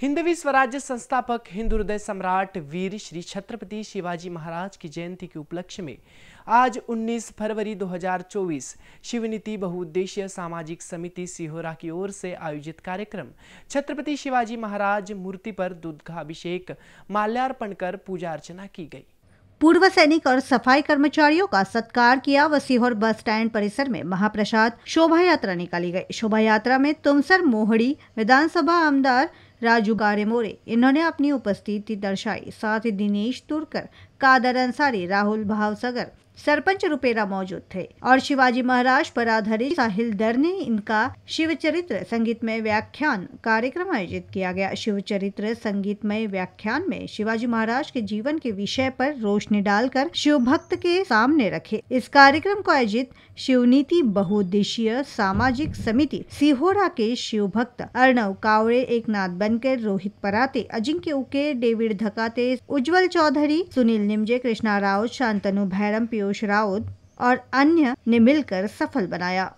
हिंदवी स्वराज्य संस्थापक हिंदू हृदय सम्राट वीर श्री छत्रपति शिवाजी महाराज की जयंती के उपलक्ष्य में आज 19 फरवरी 2024 शिवनीति बहुउद्देशीय सामाजिक समिति सिहोरा की ओर से आयोजित कार्यक्रम छत्रपति शिवाजी महाराज मूर्ति पर दूध का अभिषेक माल्यार्पण कर पूजा अर्चना की गई। पूर्व सैनिक और सफ़ाई कर्मचारियों का सत्कार किया व सीहोर बस स्टैंड परिसर में महाप्रसाद शोभा यात्रा निकाली गई। शोभा यात्रा में तुमसर मोहड़ी, विधानसभा आमदार राजू गारे मोरे, इन्होंने अपनी उपस्थिति दर्शाई। साथ ही दिनेश तुरकर, कादर अंसारी, राहुल भावसगर सरपंच रुपेरा मौजूद थे और शिवाजी महाराज पर आधारित साहिल दर ने इनका शिव चरित्र संगीतमय व्याख्यान कार्यक्रम आयोजित किया गया। शिव चरित्र संगीतमय व्याख्यान में शिवाजी महाराज के जीवन के विषय पर रोशनी डालकर शिव भक्त के सामने रखे। इस कार्यक्रम को आयोजित शिवनीति बहुउद्देशीय सामाजिक समिति सिहोरा के शिव भक्त अर्णव कावड़े एक नाथ बनकर, रोहित पराते, अजिंक्य उके, डेविड धकाते, उज्जवल चौधरी, सुनील निमजे, कृष्णा राउत, शांतनु भैरम पीयूष राउत और अन्य ने मिलकर सफल बनाया।